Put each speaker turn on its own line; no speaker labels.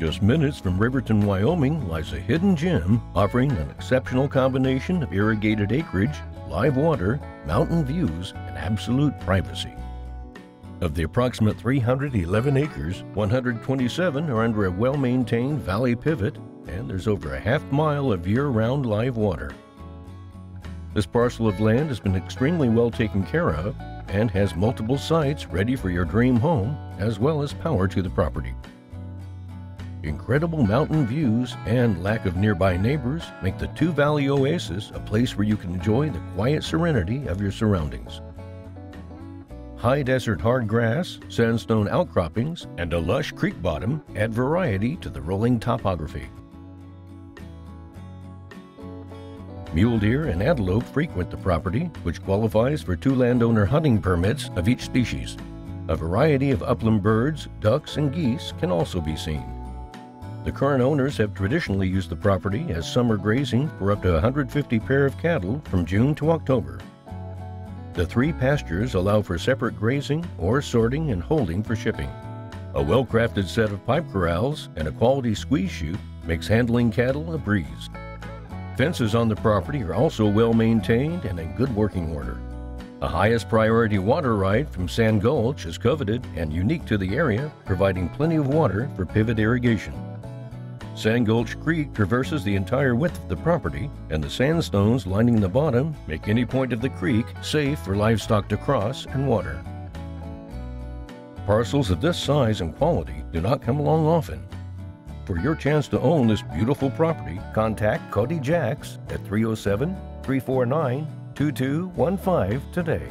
Just minutes from Riverton, Wyoming lies a hidden gem offering an exceptional combination of irrigated acreage, live water, mountain views, and absolute privacy. Of the approximate 311 acres, 127 are under a well-maintained valley pivot, and there's over a half mile of year-round live water. This parcel of land has been extremely well taken care of and has multiple sites ready for your dream home, as well as power to the property. Incredible mountain views and lack of nearby neighbors make the Two Valley Oasis a place where you can enjoy the quiet serenity of your surroundings. High desert hard grass, sandstone outcroppings, and a lush creek bottom add variety to the rolling topography. Mule deer and antelope frequent the property, which qualifies for two landowner hunting permits of each species. A variety of upland birds, ducks, and geese can also be seen. The current owners have traditionally used the property as summer grazing for up to 150 pair of cattle from June to October. The three pastures allow for separate grazing or sorting and holding for shipping. A well-crafted set of pipe corrals and a quality squeeze chute makes handling cattle a breeze. Fences on the property are also well maintained and in good working order. A highest priority water right from Sand Gulch is coveted and unique to the area, providing plenty of water for pivot irrigation. Sand Gulch Creek traverses the entire width of the property, and the sandstones lining the bottom make any point of the creek safe for livestock to cross and water. Parcels of this size and quality do not come along often. For your chance to own this beautiful property, contact Cody Jacks at 307 349 2215 today.